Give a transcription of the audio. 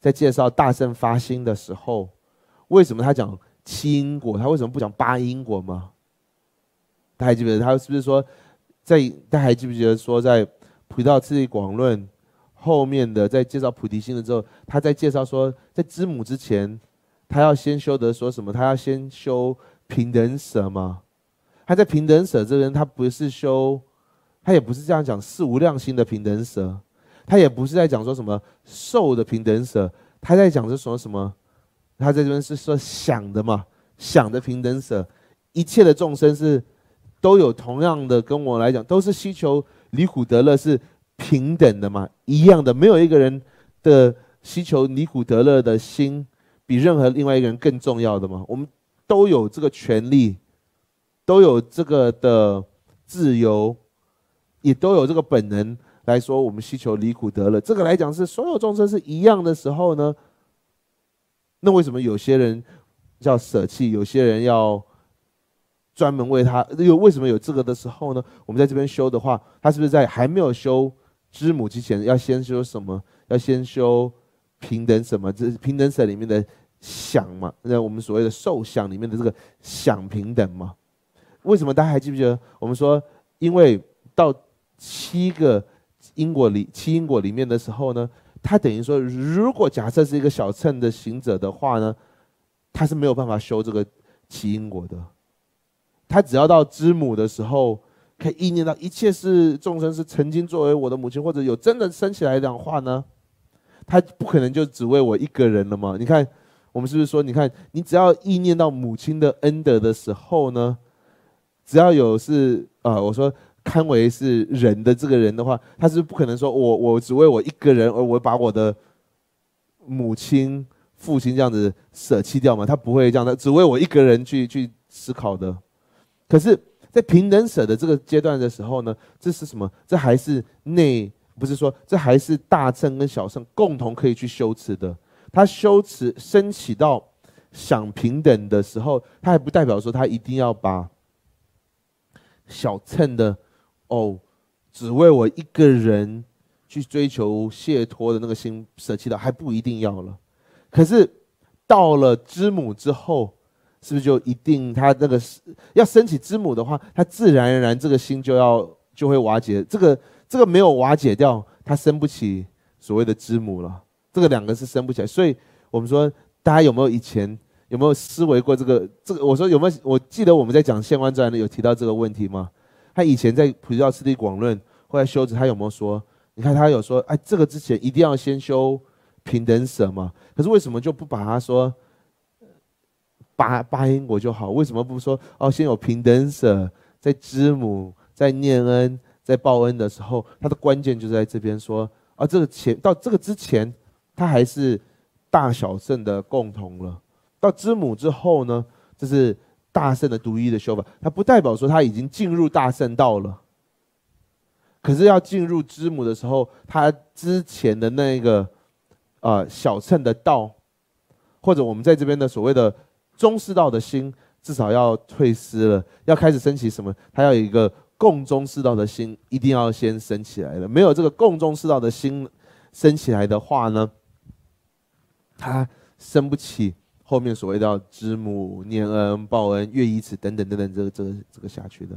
在介绍大圣发心的时候，为什么他讲七因果，他为什么不讲八因果吗？大家还记不记得他是不是说，在大家还记不记得说在《菩提道次第广论》后面的在介绍菩提心的时候，他在介绍说，在知母之前，他要先修得说什么？他要先修平等舍吗？他在平等舍这边，他不是修，他也不是这样讲四无量心的平等舍，他也不是在讲说什么受的平等舍，他在讲是说什么？他在这边是说想的嘛，想的平等舍，一切的众生是。都有同样的，跟我来讲，都是希求离苦得乐，是平等的嘛，一样的，没有一个人的希求离苦得乐的心比任何另外一个人更重要的嘛。我们都有这个权利，都有这个的自由，也都有这个本能来说，我们希求离苦得乐。这个来讲是所有众生是一样的时候呢，那为什么有些人要舍弃，有些人要？专门为他，又为什么有这个的时候呢？我们在这边修的话，他是不是在还没有修知母之前，要先修什么？要先修平等什么？这是平等舍里面的想嘛？那我们所谓的受想里面的这个想平等嘛？为什么大家还记不记得？我们说，因为到七个因果里，七因果里面的时候呢，他等于说，如果假设是一个小乘的行者的话呢，他是没有办法修这个七因果的。他只要到知母的时候，可以意念到一切是众生是曾经作为我的母亲，或者有真的生起来的话呢，他不可能就只为我一个人了嘛？你看，我们是不是说，你看，你只要意念到母亲的恩德的时候呢，只要有是啊，我说堪为是人的这个人的话，他是不可能说我我只为我一个人，而我把我的母亲、父亲这样子舍弃掉嘛？他不会这样的，只为我一个人去去思考的。可是，在平等舍的这个阶段的时候呢，这是什么？这还是内，不是说这还是大乘跟小乘共同可以去修持的。他修持升起到想平等的时候，他还不代表说他一定要把小乘的哦，只为我一个人去追求解脱的那个心舍弃了，还不一定要了。可是到了知母之后。是不是就一定他那个要升起知母的话，他自然而然这个心就要就会瓦解。这个这个没有瓦解掉，他生不起所谓的知母了。这个两个是生不起来。所以我们说，大家有没有以前有没有思维过这个？这个我说有没有？我记得我们在讲《现观传》有提到这个问题吗？他以前在《普教次第广论》后来修持，他有没有说？你看他有说，哎，这个之前一定要先修平等舍嘛？可是为什么就不把他说？八八因果就好，为什么不说哦？先有平等舍，在知母，在念恩，在报恩的时候，他的关键就在这边说啊，这个前到这个之前，他还是大小圣的共同了。到知母之后呢，就是大圣的独一的修法，它不代表说他已经进入大圣道了。可是要进入知母的时候，他之前的那个啊小乘的道，或者我们在这边的所谓的。中师道的心至少要退失了，要开始升起什么？他要有一个共中师道的心，一定要先升起来了。没有这个共中师道的心升起来的话呢，他升不起后面所谓到知母、念恩、报恩、乐以此等等等等，这个这个这个下去的。